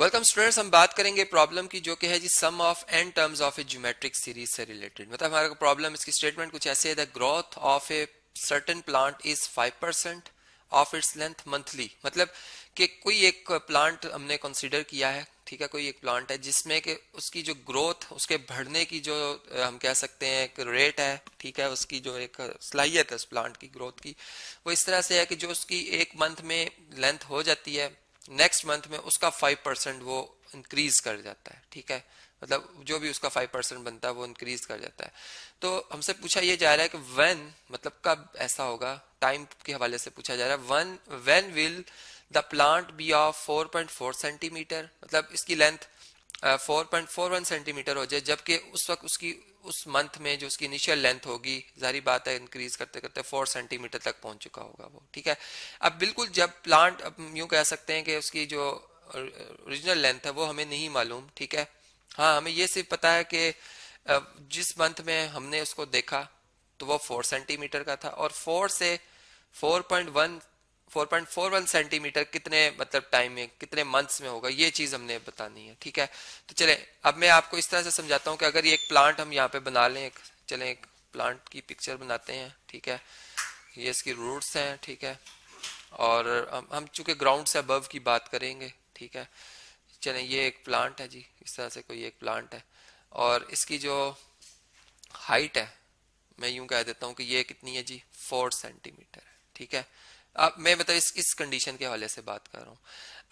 Welcome students हम बात करेंगे प्रॉब्लम की जो कि है जी sum of n terms of a geometric series से रिलेटेड मतलब हमारा प्रॉब्लम इसकी स्टेटमेंट कुछ ऐसे है the growth of a certain plant is 5 percent of its length monthly मतलब कि कोई एक प्लांट हमने कंसीडर किया है, ठीक है? कोई एक प्लांट है जिसमें कि उसकी जो ग्रोथ उसके बढ़ने की जो हम कह सकते हैं एक रेट है, ठीक है? उसकी जो एक सलाहियत है उस प्लांट की ग्रोथ की, वो इस तरह से है कि जो उसकी एक मंथ में लेंथ हो जाती है नेक्स्ट मंथ में उसका फाइव परसेंट वो इंक्रीज कर जाता है, ठीक है? मतलब जो भी उसका फाइव परसेंट बनता है, वो इंक्रीज कर जाता है। तो हमसे पूछा ये जा रहा है कि वेन मतलब कब ऐसा होगा? टाइम के हवाले से पूछा जा रहा है। One when will the plant be of 4.4 centimetre मतलब इसकी length four point four one centimetre हो जाए, जबकि उस वक्त उसकी, उस मंथ में जो उसकी इनिशियल लेंथ होगी, जारी बात है इंक्रीज करते करते फोर सेंटीमीटर तक पहुँच चुका होगा वो, ठीक है? अब बिल्कुल जब प्लांट अब यूँ कह सकते हैं कि उसकी जो ओरिजिनल लेंथ है, वो हमें नहीं मालूम, ठीक है? हाँ हमें ये सिर्फ़ पता है कि जिस मंथ में हमने उसको देखा तो वो फोर सेंटीमीटर का था, और फोर से फोर पॉइंट वन 4.41 सेंटीमीटर कितने मतलब टाइम में कितने मंथ्स में होगा ये चीज़ हमने बतानी है ठीक है? तो चले अब मैं आपको इस तरह से समझाता हूँ कि अगर ये एक प्लांट हम यहाँ पे बना लें एक चले एक प्लांट की पिक्चर बनाते हैं ठीक है? ये इसकी रूट्स हैं ठीक है? और हम, हम चूँकि ग्राउंड से अबव की बात करेंगे ठीक है? चले ये एक प्लांट है जी इस तरह से कोई एक प्लांट है। और इसकी जो हाइट है मैं यूँ कह देता हूँ कि ये कितनी है जी? फोर सेंटीमीटर ठीक है? अब मैं मतलब इस इस कंडीशन के हवाले से बात कर रहा हूँ।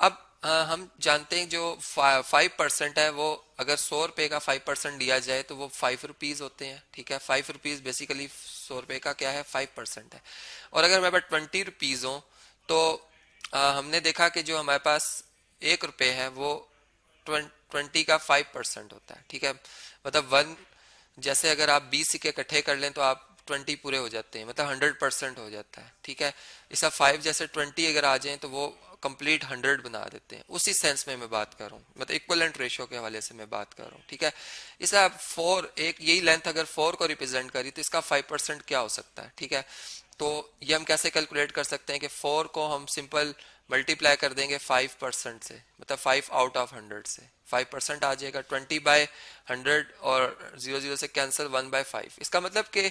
अब आ, हम जानते हैं जो फाइव परसेंट है वो अगर सौ रुपए का फाइव परसेंट दिया जाए तो वो फाइव रुपीज़ होते हैं ठीक है? फाइव रुपीज़ बेसिकली सौ रुपए का क्या है? फाइव परसेंट है। और अगर मेरे पास ट्वेंटी रुपीज़ हो तो आ, हमने देखा कि जो हमारे पास एक रुपए है वो ट्वेंटी का फाइव परसेंट होता है ठीक है? मतलब वन जैसे अगर आप बीस सिक्के इकट्ठे कर लें तो आप ट्वेंटी पूरे हो जाते हैं मतलब हंड्रेड परसेंट हो जाता है, ठीक है? इसका फाइव जैसे ट्वेंटी अगर आ जाए तो वो कंप्लीट हंड्रेड बना देते हैं। उसी सेंस में मैं बात कर रहा हूँ मतलब इक्वलेंट रेशियो के हवाले से मैं बात कर रहा हूँ, ठीक है? इसा फोर एक, यही लेंथ अगर फोर को रिप्रेजेंट करी तो इसका फाइव परसेंट क्या हो सकता है, ठीक है? तो ये हम कैसे कैलकुलेट कर सकते हैं कि फोर को हम सिंपल मल्टीप्लाई कर देंगे फाइव परसेंट से मतलब फाइव आउट ऑफ़ हंड्रेड से। फाइव परसेंट आ जाएगा ट्वेंटी बाय हंड्रेड और ज़ीरो ज़ीरो से कैंसिल वन बाय फाइव इसका मतलब कि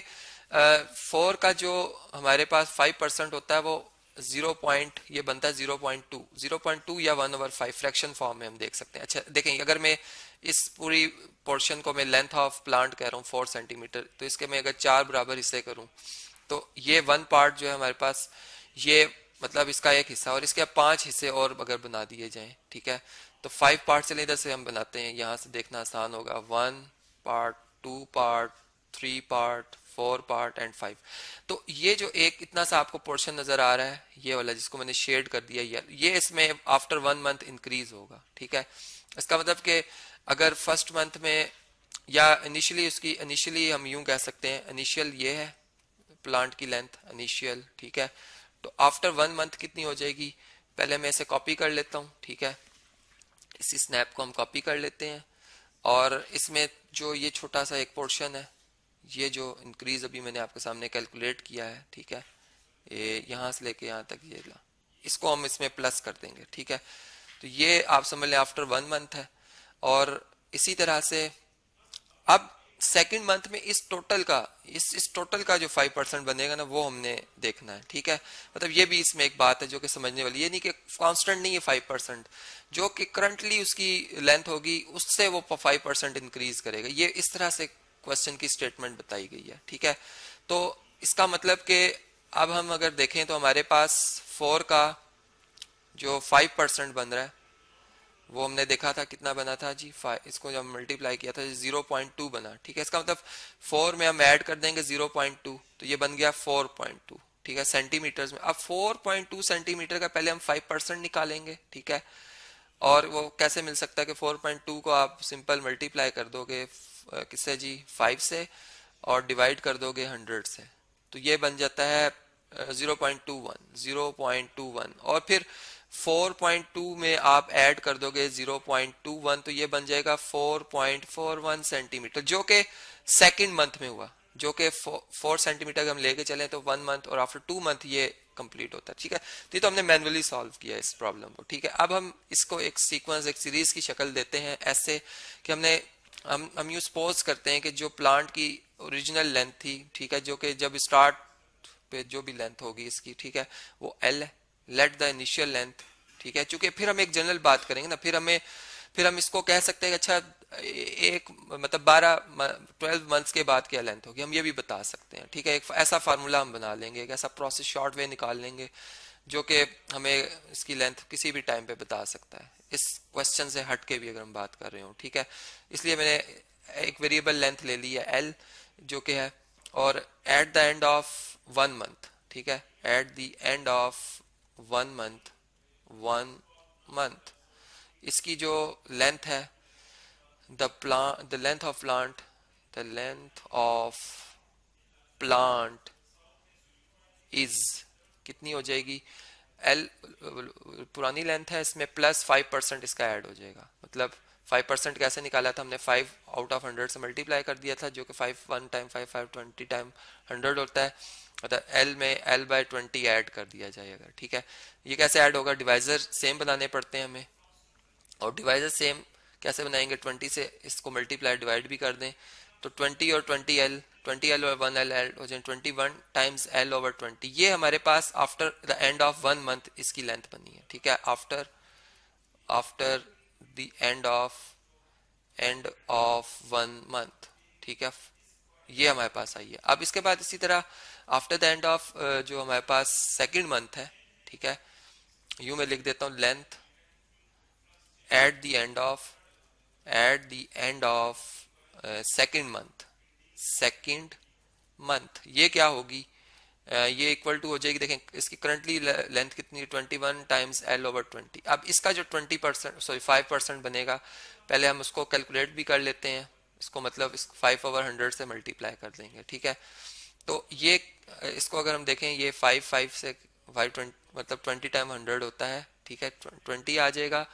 फोर का जो हमारे पास फाइव परसेंट होता है, वो ज़ीरो पॉइंट ये बनता है zero point two zero point two या one over five fraction form में हम देख सकते हैं। अच्छा देखें अगर मैं इस पूरी पोर्शन को मैं लेंथ ऑफ़ प्लांट कह रहा हूँ फोर सेंटीमीटर तो इसके मैं अगर चार बराबर हिस्से करूँ तो ये वन पार्ट जो है हमारे पास, ये मतलब इसका एक हिस्सा, और इसके पाँच हिस्से और अगर बना दिए जाए, ठीक है? तो फाइव पार्ट चले इधर से हम बनाते हैं, यहाँ से देखना आसान होगा। One part two part three part four part and five तो ये जो एक इतना सा आपको पोर्शन नज़र आ रहा है, ये वाला जिसको मैंने शेड कर दिया, ये ये इसमें आफ्टर वन मंथ इंक्रीज होगा, ठीक है? इसका मतलब कि अगर फ़र्स्ट मंथ में या इनिशियली उसकी इनिशियली हम यूँ कह सकते हैं इनिशियल ये है प्लांट की लेंथ इनिशियल ठीक है? तो आफ्टर वन मंथ कितनी हो जाएगी? पहले मैं इसे कॉपी कर लेता हूँ, ठीक है? इसी स्नैप को हम कॉपी कर लेते हैं और इसमें जो ये छोटा सा एक पोर्शन है ये जो इंक्रीज अभी मैंने आपके सामने कैलकुलेट किया है, ठीक है? ये यहाँ से लेके यहाँ तक ये ला। इसको हम इसमें प्लस कर देंगे, ठीक है? तो ये आप समझ लें आफ्टर वन मंथ है। और इसी तरह से अब सेकंड मंथ में इस टोटल का, इस इस टोटल का जो फाइव परसेंट बनेगा ना, वो हमने देखना है, ठीक है? मतलब ये भी इसमें एक बात है जो कि समझने वाली। ये नहीं कि कांस्टेंट नहीं है फाइव परसेंट जो कि करंटली उसकी लेंथ होगी, उससे वो फाइव परसेंट इंक्रीज करेगा। ये इस तरह से क्वेश्चन की स्टेटमेंट बताई गई है, ठीक है? तो इसका मतलब कि अब हम अगर देखें तो हमारे पास फोर का जो फाइव परसेंट बन रहा है, वो हमने देखा था, कितना बना था जी? फाइव इसको जब मल्टीप्लाई किया था ज़ीरो पॉइंट टू बना, ठीक है? इसका मतलब फोर में हम ऐड कर देंगे ज़ीरो पॉइंट टू तो ये बन गया फोर पॉइंट टू ठीक है? सेंटीमीटर में, अब फोर पॉइंट टू सेंटीमीटर का पहले हम फाइव परसेंट निकालेंगे, ठीक है? और वो कैसे मिल सकता है कि फोर पॉइंट टू को आप सिंपल मल्टीप्लाई कर दोगे किससे जी? फाइव से, और डिवाइड कर दोगे हंड्रेड से। तो ये बन जाता है zero point two one zero point two one और फिर 4.2 में आप ऐड कर दोगे 0.21 तो ये बन जाएगा 4.41 सेंटीमीटर जो कि सेकंड मंथ में हुआ। जो कि फोर सेंटीमीटर हम लेके चले तो वन मंथ और आफ्टर टू मंथ ये कंप्लीट होता है। ठीक है? तो ये तो हमने मैनुअली सॉल्व किया इस प्रॉब्लम को। ठीक है? अब हम इसको एक सीक्वेंस एक सीरीज़ की शक्ल देते हैं ऐसे कि हमने, हम हम यू सपोज़ करते हैं कि जो प्लांट की ओरिजिनल लेंथ थी, ठीक है? जो कि जब स्टार्ट पे जो भी लेंथ होगी इसकी, ठीक है? वो L let the initial length ठीक है? चूँकि फिर हम एक जनरल बात करेंगे ना, फिर हमें फिर हम इसको कह सकते हैं अच्छा एक मतलब बारह ट्वेल्व मंथ्स के बाद क्या लेंथ होगी? हम ये भी बता सकते हैं, ठीक है? एक ऐसा फार्मूला हम बना लेंगे, एक ऐसा प्रोसेस शॉर्ट वे निकाल लेंगे, जो कि हमें इसकी लेंथ किसी भी टाइम पे बता सकता है। इस क्वेश्चन से हट के भी अगर हम बात कर रहे हो, ठीक है? इसलिए मैंने एक वेरिएबल लेंथ ले ली है एल जो कि है, और at the end of one month ठीक है? At the end of one month one month इसकी जो लेंथ है the plant the length of plant the length of plant is कितनी हो जाएगी? एल पुरानी लेंथ है, इसमें प्लस फाइव परसेंट इसका ऐड हो जाएगा। मतलब फाइव परसेंट कैसे निकाला था? हमने फाइव आउट ऑफ़ हंड्रेड से मल्टीप्लाई कर दिया था, जो कि five one time five five twenty time hundred होता है। मतलब एल में एल बाय ट्वेंटी ऐड कर दिया जाएगा, ठीक है? ये कैसे ऐड होगा? डिवाइजर सेम बनाने पड़ते हैं हमें। और डिवाइजर सेम, कैसे बनाएँगे? ट्वेंटी से इसको मल्टीप्लाई डिवाइड भी कर दें। तो ट्वेंटी और ट्वेंटी एल ट्वेंटी एल और वन एल एल हो जाए। Twenty one times L over twenty. ये हमारे पास after the end of one month इसकी लेंथ बनी है, ठीक है? After after the end of end of one month ठीक है? ये हमारे पास आई है। अब इसके बाद इसी तरह आफ्टर द एंड ऑफ़ जो हमारे पास सेकेंड मंथ है, ठीक है? यू मैं लिख देता हूँ length at the end of at the end of second month second month ये क्या होगी? Uh, ये इक्वल टू हो जाएगी देखें इसकी करंटली लेंथ कितनी twenty one times L over twenty अब इसका जो twenty percent sorry five percent बनेगा पहले हम उसको कैलकुलेट भी कर लेते हैं। इसको मतलब इस फाइव ओवर हंड्रेड से मल्टीप्लाई कर देंगे ठीक है? तो ये इसको अगर हम देखें ये फाइव फाइव से फाइव ट्वेंटी मतलब ट्वेंटी टाइम हंड्रेड होता है ठीक है? ट्वेंटी आ जाएगा।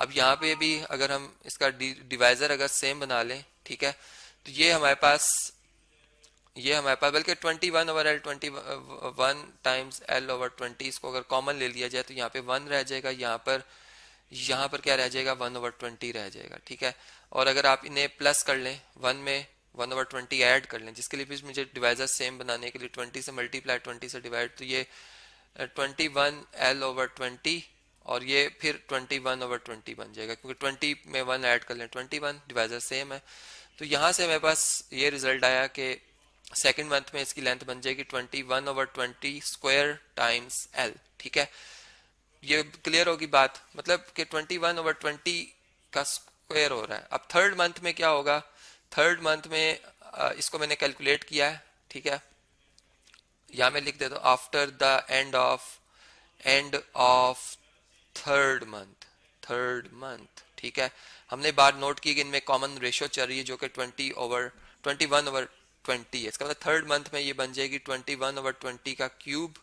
अब यहाँ पे भी अगर हम इसका डिवाइजर अगर सेम बना लें, ठीक है तो ये हमारे पास, ये हमारे पास, बल्कि twenty one over L twenty one times L over twenty इसको अगर कॉमन ले लिया जाए तो यहाँ पे वन रह जाएगा, यहाँ पर यहाँ पर क्या रह जाएगा वन ओवर ट्वेंटी रह जाएगा, ठीक है? और अगर आप इन्हें प्लस कर लें वन में वन ओवर ट्वेंटी ऐड कर लें, जिसके लिए भी मुझे डिवाइजर सेम बनाने के लिए ट्वेंटी से मल्टीप्लाई ट्वेंटी से डिवाइड तो ये twenty one L over twenty और ये फिर ट्वेंटी वन ओवर ट्वेंटी बन जाएगा, क्योंकि ट्वेंटी में वन ऐड कर लें ट्वेंटी वन डिवाइजर सेम है। तो यहाँ से मेरे पास ये रिज़ल्ट आया कि सेकेंड मंथ में इसकी लेंथ बन जाएगी twenty one over twenty square times L ठीक है? ये क्लियर होगी बात? मतलब कि ट्वेंटी वन ओवर ट्वेंटी का स्क्वायर हो रहा है। अब थर्ड मंथ में क्या होगा? थर्ड मंथ में इसको मैंने कैलकुलेट किया है, ठीक है? यहाँ मैं लिख देता हूँ after the end of end of third month third month ठीक है? हमने बात नोट की कि इनमें कॉमन रेशियो चल रही है जो कि twenty over twenty one over twenty है। इसका मतलब थर्ड मंथ में ये बन जाएगी ट्वेंटी वन ओवर ट्वेंटी का क्यूब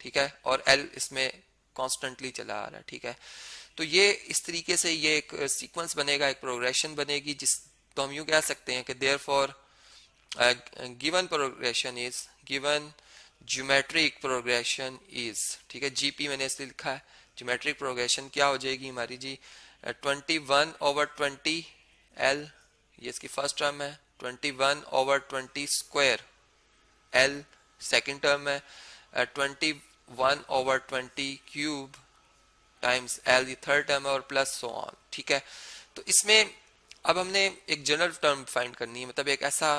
ठीक है? और एल इसमें कॉन्स्टेंटली चला आ रहा है, ठीक है? तो ये इस तरीके से ये एक सीक्वेंस बनेगा, एक प्रोग्रेशन बनेगी, जिस तो हम यूँ कह सकते हैं कि therefore given progression is given geometric progression is ठीक है? जीपी मैंने इसलिए लिखा है। ज्योमेट्रिक प्रोग्रेशन क्या हो जाएगी हमारी जी? Twenty one over twenty L ये इसकी फ़र्स्ट टर्म है। Twenty one over twenty square L second term है। Twenty one over twenty cube times L ये थर्ड टर्म है और प्लस सो ऑन ठीक है? तो इसमें अब हमने एक जनरल टर्म फाइंड करनी है। मतलब एक ऐसा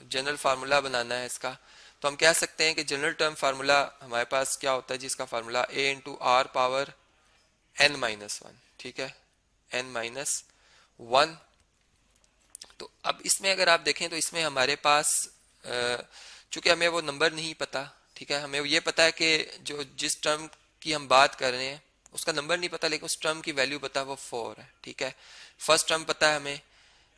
जनरल फार्मूला बनाना है इसका। तो हम कह सकते हैं कि जनरल टर्म फार्मूला हमारे पास क्या होता है, जिसका formula a into r power n minus one ठीक है? एन माइनस वन तो अब इसमें अगर आप देखें तो इसमें हमारे पास चूँकि हमें वो नंबर नहीं पता, ठीक है? हमें ये पता है कि जो जिस टर्म की हम बात कर रहे हैं, उसका नंबर नहीं पता, लेकिन उस टर्म की वैल्यू पता वो फोर है, ठीक है? फ़र्स्ट टर्म पता है हमें।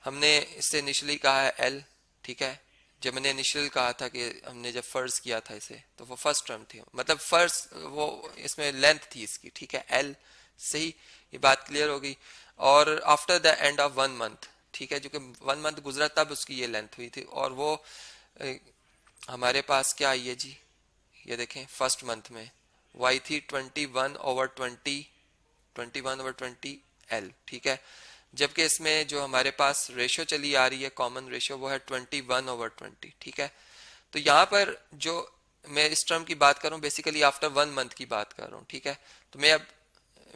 हमने इससे इनिशियली कहा है एल ठीक है? जब मैंने इनिशियल कहा था कि हमने जब फ़र्ज़ किया था इसे तो वो फ़र्स्ट टर्म थी। मतलब फ़र्स्ट वो इसमें लेंथ थी इसकी ठीक है? एल सही ये बात क्लियर हो गई। और after the end of one month ठीक है? जो कि वन मंथ गुजरा तब उसकी ये लेंथ हुई थी। और वो ए, हमारे पास क्या आई है जी? ये देखें फ़र्स्ट मंथ में। वाई थी twenty one over twenty twenty one over twenty L ठीक है? जबकि इसमें जो हमारे पास रेशियो चली आ रही है कॉमन रेशियो वो है ट्वेंटी वन ओवर ट्वेंटी ठीक है? तो यहाँ पर जो मैं इस टर्म की बात करूँ बेसिकली आफ्टर वन मंथ की बात कर रहा हूँ, ठीक है? तो मैं अब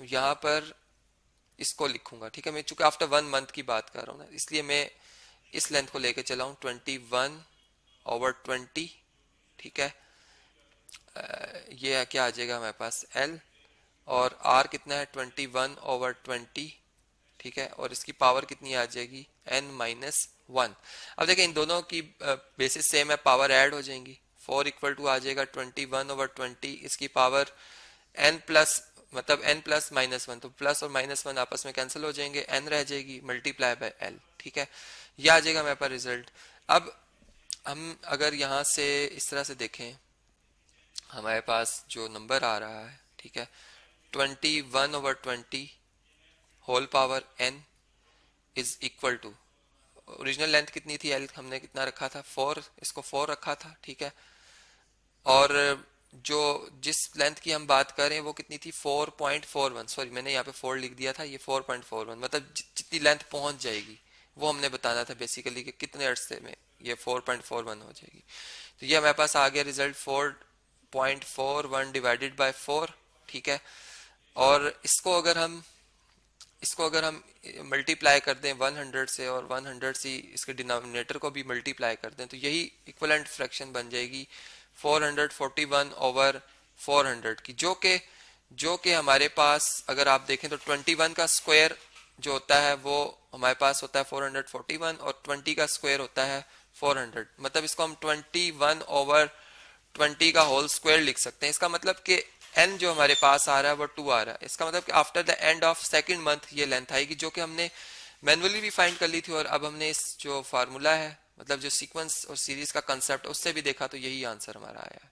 यहाँ पर इसको लिखूँगा, ठीक है? मैं चूँकि आफ्टर वन मंथ की बात कर रहा हूँ ना, इसलिए मैं इस लेंथ को लेके चला हूँ ट्वेंटी वन ओवर ट्वेंटी ठीक है? ये क्या आ जाएगा हमारे पास? एल और आर कितना है? ट्वेंटी वन ओवर ट्वेंटी ठीक है? और इसकी पावर कितनी आ जाएगी? एन माइनस वन अब देखें इन दोनों की बेसिस सेम है पावर ऐड हो जाएँगी। फोर इक्वल टू आ जाएगा ट्वेंटी वन ओवर ट्वेंटी इसकी पावर एन प्लस मतलब एन प्लस माइनस वन तो प्लस और माइनस वन आपस में कैंसिल हो जाएँगे। एन रह जाएगी मल्टीप्लाई बाय एल ठीक है? यह आ जाएगा मेरे पास रिज़ल्ट अब हम अगर यहाँ से इस तरह से देखें, हमारे पास जो नंबर आ रहा है, ठीक है? Twenty one over twenty whole power n is equal to original length कितनी थी? एल हमने कितना रखा था? फोर इसको फोर रखा था, ठीक है? और, जो जिस लेंथ की हम बात करें वो कितनी थी? 4.41 सॉरी मैंने यहाँ पे फोर लिख दिया था, ये 4.41 मतलब जितनी लेंथ पहुँच जाएगी, वो हमने बताना था बेसिकली कि कितने अर्से में ये 4.41 हो जाएगी। तो ये हमारे पास आ गया रिज़ल्ट 4.41 डिवाइडेड बाय 4 ठीक है? और इसको अगर हम इसको अगर हम मल्टीप्लाई कर दें 100 से और 100 से इसके डिनोमिनेटर को भी मल्टीप्लाई कर दें तो यही इक्वलेंट फ्रैक्शन बन जाएगी 441 ओवर 400 की। जो के, जो कि हमारे पास, अगर आप देखें तो 21 का स्क्वायर जो होता है वो हमारे पास होता है 441 और 20 का स्क्वायर होता है 400 मतलब इसको हम 21 ओवर 20 का होल स्क्वायर लिख सकते हैं। इसका मतलब कि एन जो हमारे पास आ रहा है, वो टू आ रहा है। इसका मतलब कि after the end of second month ये लेंथ आएगी, जो कि हमने मैनुअली भी फाइंड कर ली थी और अब हमने इस जो फार्मूला है मतलब जो सीक्वेंस और सीरीज़ का कंसेप्ट उससे भी देखा तो यही आंसर हमारा आया है।